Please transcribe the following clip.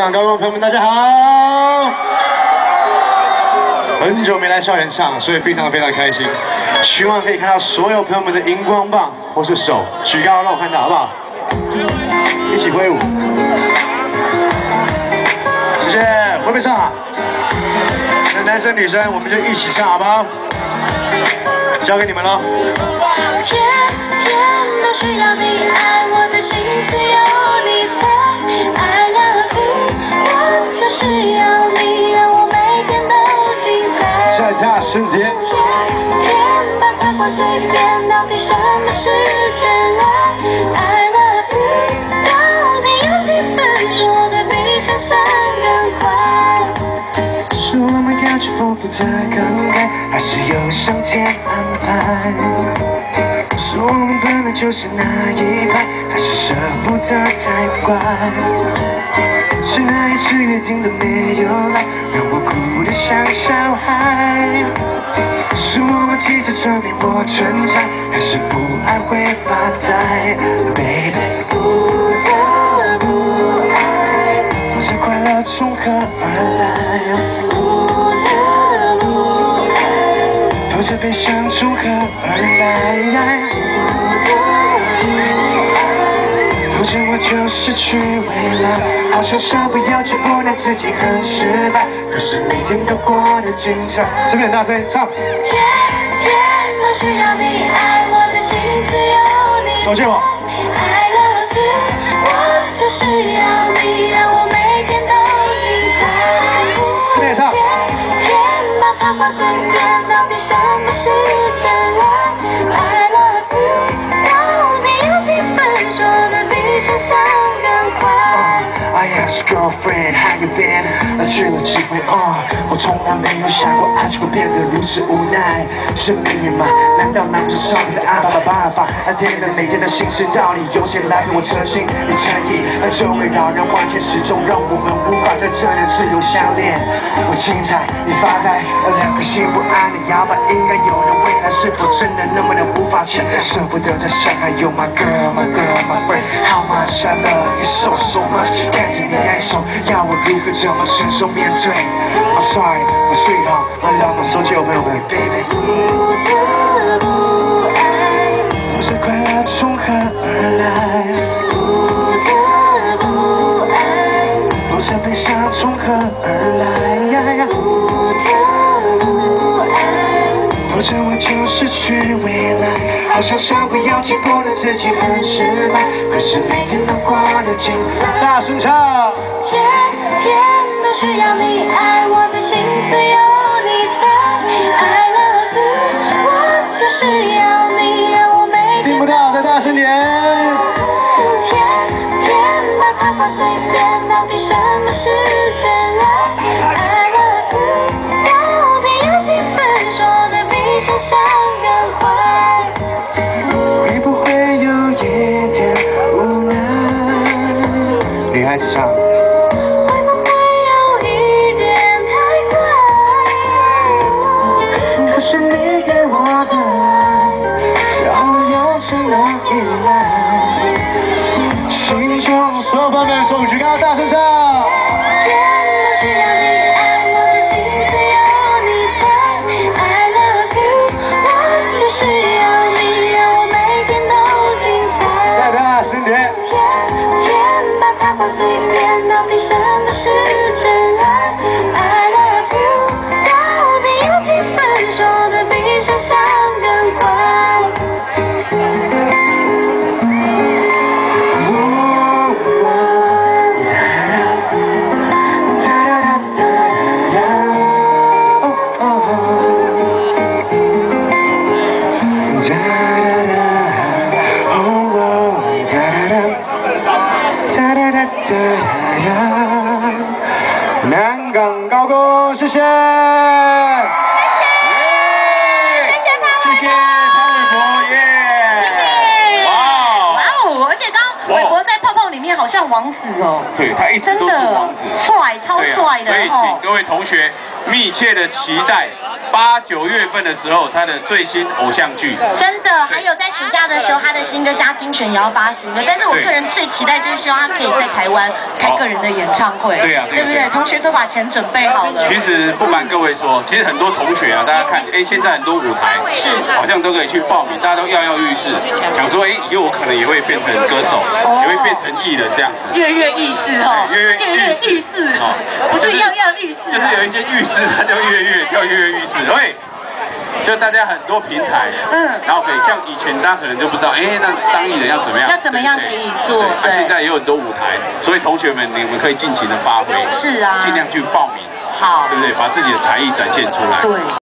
港高中的朋友们，大家好！很久没来校园唱，所以非常非常开心。希望可以看到所有朋友们的荧光棒或是手举高，让我看到，好不好？一起挥舞。谢谢，会不会唱？那男生女生我们就一起唱，好不好？交给你们了。天天都需要你爱，我的心思有随便，到底什么是真爱？I love you，到底有几分说的比想象更快？是我们感觉丰富的更改，还是有上天安排？是我们本来就是那一派，还是舍不得太乖？是那一次约定的没有来，让我哭得像小孩？是我们急着证明我存在，还是不爱会发呆？Baby，不得不爱，我这快乐从何而来？不得不爱，否则悲伤从何而来？不得已否则我就失去未来，好像身不由己，不能自己很失败，可是每天都过得精彩。这边很大声，唱。天天都需要你爱，我的心思有你手借我。I love you，我就是要你，girlfriend how you been？去了几回哦，我从来没有想过爱情会变得如此无奈。是命运吗？难道拿着上帝的安排办法？那天的每天的心事道理，有谁来陪我诚心与诚意？那就会扰人万千，始终让我们无法在这里自由相恋。我精彩，你发呆，两颗心不安的摇摆，应该有的未来是否真的那么的无法想？舍不得再伤害，You my girl, my girl, my friend, how much I love you so so much。看着你要我如何怎么承受面对？I'm sorry, sweetheart, my love, my 手机有朋友们。baby。不得不爱，我这快乐从何而来？不得不爱，我这悲伤从何而来？不得不爱。否则我就失去未来，好像想不要结果的自己很失败，可是每天都过得精彩。大声唱。天天都需要你爱，我的心思有你猜。I love you，我就是要你，让我每天听不到，再大声点。天天把它挂嘴边，到底什么是真爱女孩子唱。会不会有一点太快？可是你给我的爱，让我又成了依赖。心中所有朋友们，手举高，大声唱。对面，到底什么是真爱。南港高歌，谢谢。谢谢。谢谢潘玮谢谢潘玮柏，耶。谢谢。哇哦哇哦！而且刚刚韦伯在泡泡里面好像王子哦，对他一直真都是的王子。帅，超帅的所以请哦。各位同学密切的期待八九月份的时候，他的最新偶像剧。真的，还有在暑假的时候，他的新歌《加精神》也要发行的。但是我个人最期待就是希望他可以在台湾开个人的演唱会。对呀，对不对？同学都把钱准备好了。其实不瞒各位说，其实很多同学啊，大家看，哎，现在很多舞台是好像都可以去报名，大家都跃跃欲试，想说，哎，以后我可能也会变成歌手，也会变成艺人这样子。跃跃欲试哦，跃跃欲试哦，不是跃跃欲试，就是有一间浴室，它叫跃跃，叫跃跃欲试，对。就大家很多平台，嗯，然后可以像以前大家可能就不知道，哎，那当艺人要怎么样？要怎么样可以做？那现在也有很多舞台，所以同学们你们可以尽情的发挥，是啊，尽量去报名，好，对不对？把自己的才艺展现出来，对。